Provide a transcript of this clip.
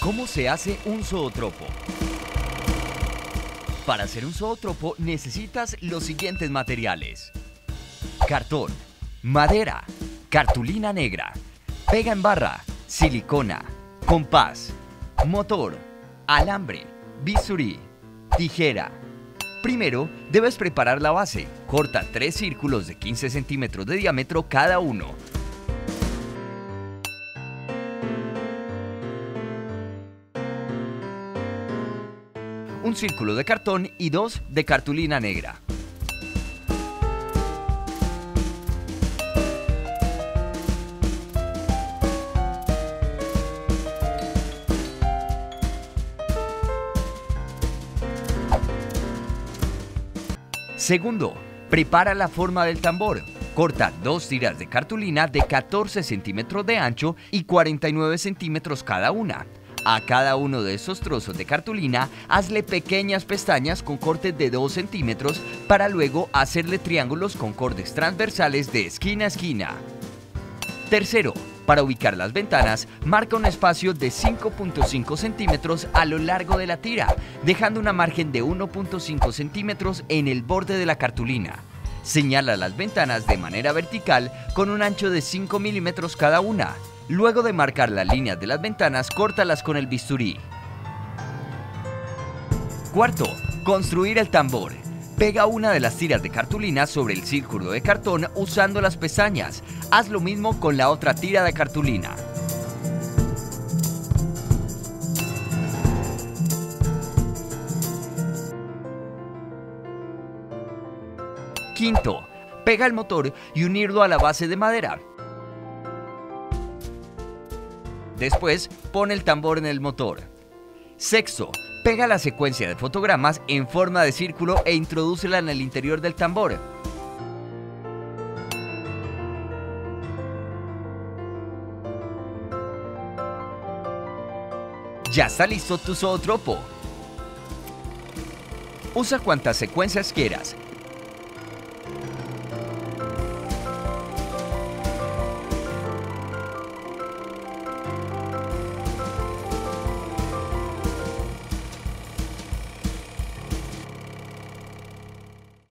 ¿Cómo se hace un zootropo? Para hacer un zootropo necesitas los siguientes materiales. Cartón, madera, cartulina negra, pega en barra, silicona, compás, motor, alambre, bisturí, tijera. Primero, debes preparar la base. Corta tres círculos de 15 centímetros de diámetro cada uno. Un círculo de cartón y dos de cartulina negra. Segundo, prepara la forma del tambor. Corta dos tiras de cartulina de 14 centímetros de ancho y 49 centímetros cada una. A cada uno de esos trozos de cartulina, hazle pequeñas pestañas con cortes de 2 centímetros para luego hacerle triángulos con cortes transversales de esquina a esquina. Tercero, para ubicar las ventanas, marca un espacio de 5.5 centímetros a lo largo de la tira, dejando una margen de 1.5 centímetros en el borde de la cartulina. Señala las ventanas de manera vertical con un ancho de 5 milímetros cada una. Luego de marcar las líneas de las ventanas, córtalas con el bisturí. Cuarto, construir el tambor. Pega una de las tiras de cartulina sobre el círculo de cartón usando las pestañas. Haz lo mismo con la otra tira de cartulina. Quinto, pega el motor y unirlo a la base de madera. Después, pone el tambor en el motor. Sexto, pega la secuencia de fotogramas en forma de círculo e introdúcela en el interior del tambor. Ya está listo tu zootropo. Usa cuantas secuencias quieras.